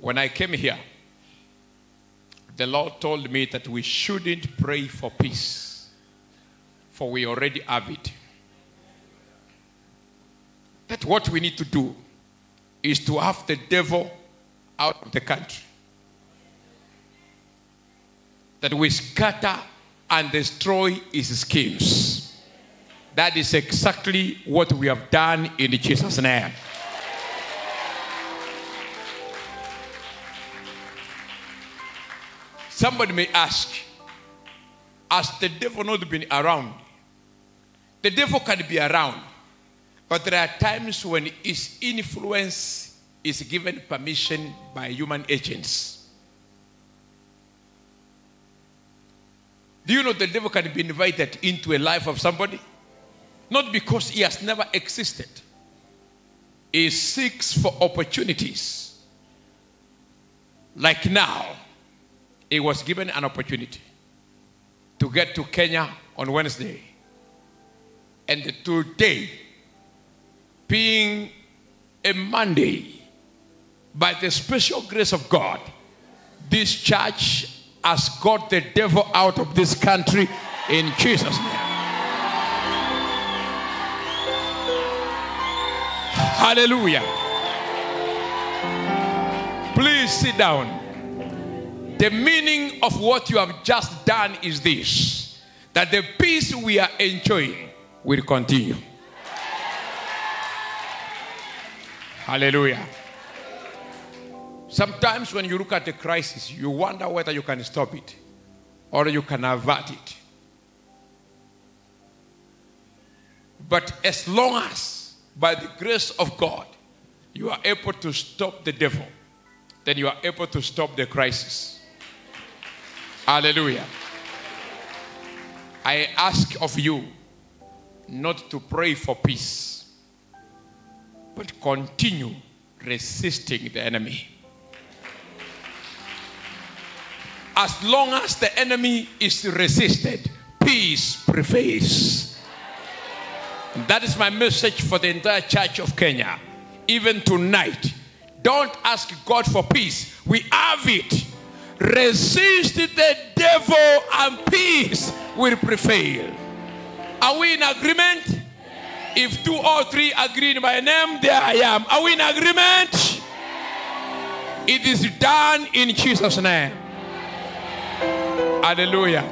When I came here, the Lord told me that we shouldn't pray for peace, for we already have it. That what we need to do is to have the devil out of the country. That we scatter and destroy his schemes. That is exactly what we have done in Jesus' name. Somebody may ask, has the devil not been around? The devil can be around, but there are times when his influence is given permission by human agents. Do you know the devil can be invited into a life of somebody? Not because he has never existed. He seeks for opportunities. Like now, he was given an opportunity to get to Kenya on Wednesday. And today, being a Monday, by the special grace of God, this church has got the devil out of this country in Jesus' name. Hallelujah. Please sit down. The meaning of what you have just done is this that the peace we are enjoying will continue. Hallelujah. Sometimes when you look at the crisis, you wonder whether you can stop it or you can avert it. But as long as, by the grace of God, you are able to stop the devil, then you are able to stop the crisis. Hallelujah. I ask of you not to pray for peace, but continue resisting the enemy. As long as the enemy is resisted, peace prevails. And that is my message for the entire church of Kenya. Even tonight, don't ask God for peace. We have it. Resist the devil and peace will prevail. Are we in agreement? If two or three agree in my name, there I am. Are we in agreement? It is done in Jesus' name. Hallelujah.